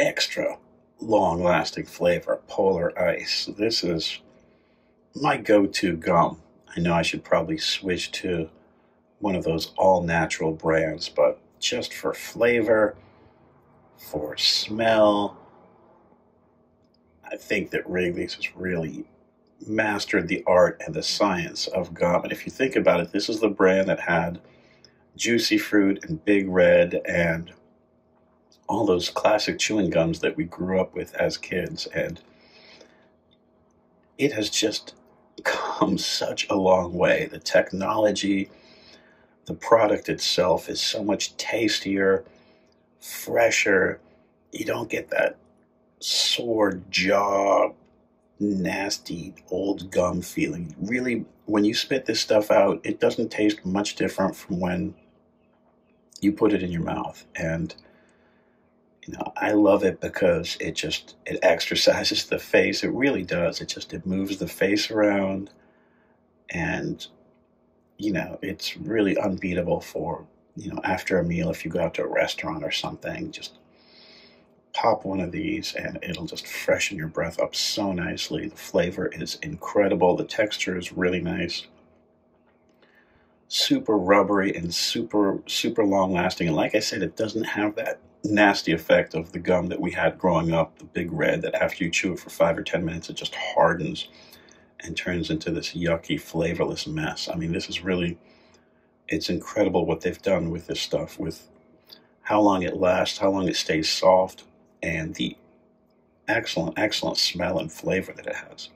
extra long lasting flavor, Polar Ice. This is my go to gum. I know I should probably switch to one of those all natural brands, but just for flavor, for smell, I think that Wrigley's has really mastered the art and the science of gum. And if you think about it, this is the brand that had Juicy Fruit and Big Red and all those classic chewing gums that we grew up with as kids. And it has just come such a long way. The technology, the product itself is so much tastier, fresher. You don't get that sore jaw, nasty old gum feeling. Really, when you spit this stuff out, it doesn't taste much different from when you put it in your mouth. And know, I love it because it just it exercises the face. It really does. It just it moves the face around and you know, it's really unbeatable for, you know, after a meal if you go out to a restaurant or something, just pop one of these and it'll just freshen your breath up so nicely. The flavor is incredible. The texture is really nice. Super rubbery and super, super long lasting. And like I said, it doesn't have that nasty effect of the gum that we had growing up, the big red, that after you chew it for five or 10 minutes, it just hardens and turns into this yucky, flavorless mess. I mean, this is really, it's incredible what they've done with this stuff, with how long it lasts, how long it stays soft, and the excellent, excellent smell and flavor that it has.